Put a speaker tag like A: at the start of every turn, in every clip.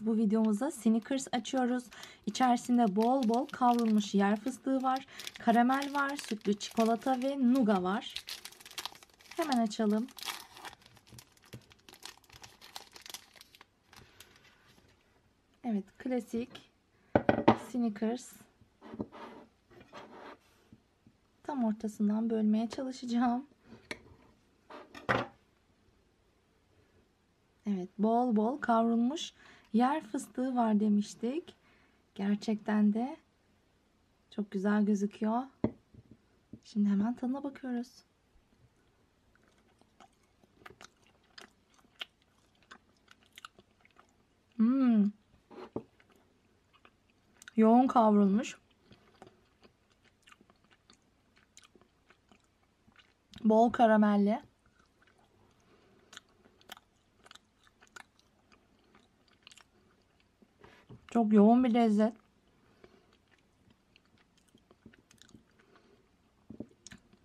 A: Bu videomuzda Snickers açıyoruz. İçerisinde bol bol kavrulmuş yer fıstığı var. Karamel var, sütlü çikolata ve nuga var. Hemen açalım. Evet, klasik Snickers. Tam ortasından bölmeye çalışacağım. Evet, bol bol kavrulmuş yer fıstığı var demiştik. Gerçekten de çok güzel gözüküyor. Şimdi hemen tadına bakıyoruz. Hmm. Yoğun kavrulmuş. Bol karamelli. Çok yoğun bir lezzet.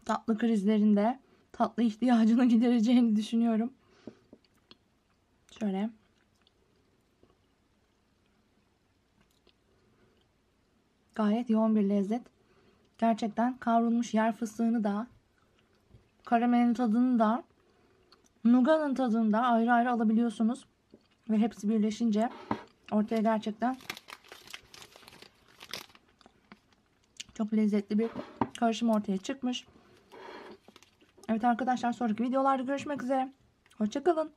A: Tatlı krizlerinde tatlı ihtiyacını gidereceğini düşünüyorum. Şöyle. Gayet yoğun bir lezzet. Gerçekten kavrulmuş yer fıstığını da karamelin tadını da nuganın tadını da ayrı ayrı alabiliyorsunuz. Ve hepsi birleşince ortaya gerçekten çok lezzetli bir karışım ortaya çıkmış. Evet arkadaşlar sonraki videolarda görüşmek üzere. Hoşçakalın.